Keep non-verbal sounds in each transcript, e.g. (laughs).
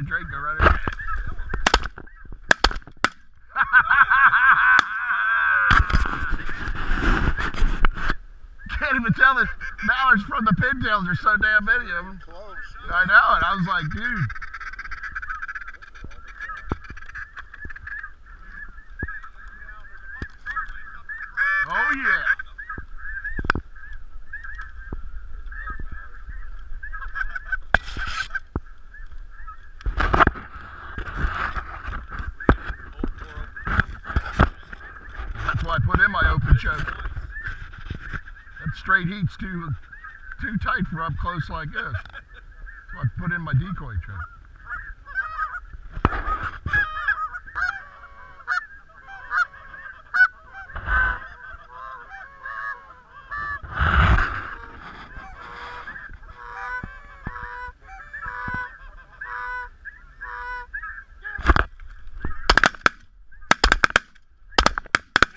a drake go right there. (laughs) Can't even tell the mallards from the pintails. There's so damn many of them. Close. I know, and I was like, dude. Oh yeah. That's why I put in my open choke. That heat's too too tight for up close like this. So I put in my decoy choke.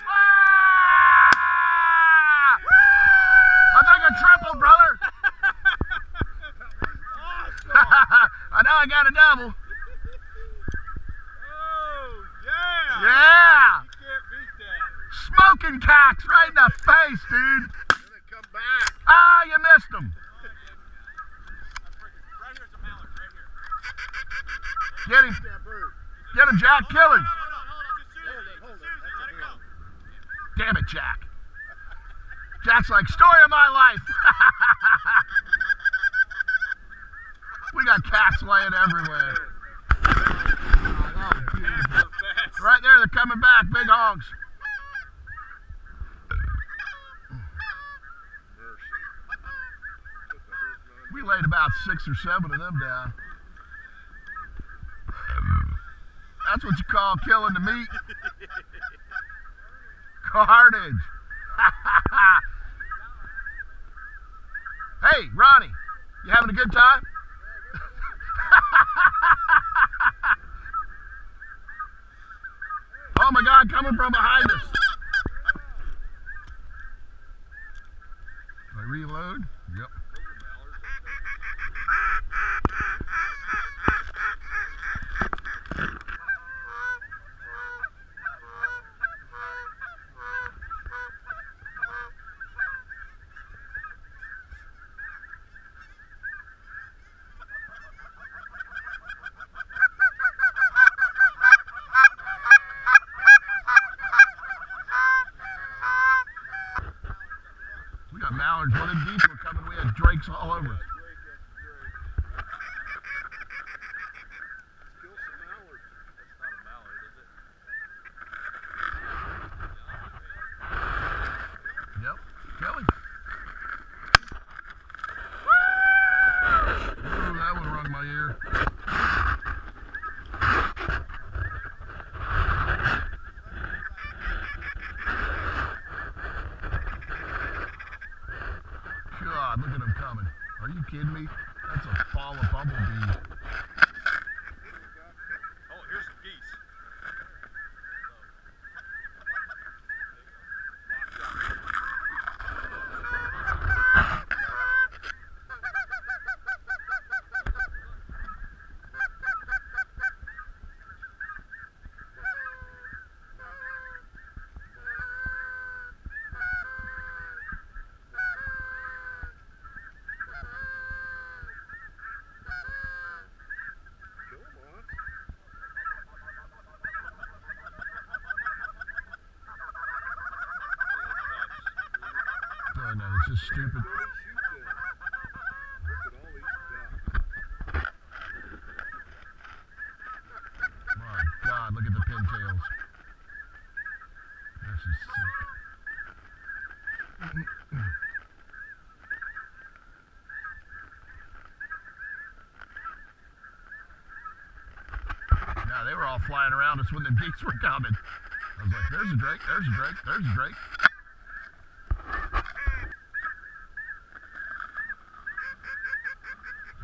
Ah! I think I tripled, brother. I got a double. Oh, yeah. Yeah. You can't beat that. Smoking cocks right in the face, dude. Come back. Ah, you missed him. Right here's a mallard, right here. Get him. Get him, Jack. Kill him. Hold on, hold on. Just Susie. Hold it, hold it. Susie, That's let a it go. Damn it, Jack. Jack's like, story of my life. (laughs) we got cats laying everywhere. Right there, they're coming back. Big hogs. We laid about six or seven of them down. That's what you call killing the meat. Carnage. (laughs) hey, Ronnie, you having a good time? Oh my God, coming from behind us. (laughs) I reload? We got mallards running. We're coming. We had drakes all over. us. Kill some mallards. That's not a mallard, is it? Yep. Kelly. Ooh, that one rung my ear. God, look at him coming. Are you kidding me? is stupid. My God, look at the pintails. This is sick. now they were all flying around us when the geese were coming. I was like, there's a drake, there's a drake, there's a drake.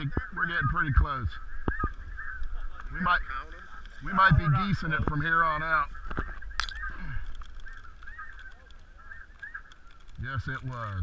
pretty we're getting pretty close. We might we might be geesing it from here on out. Yes, it was.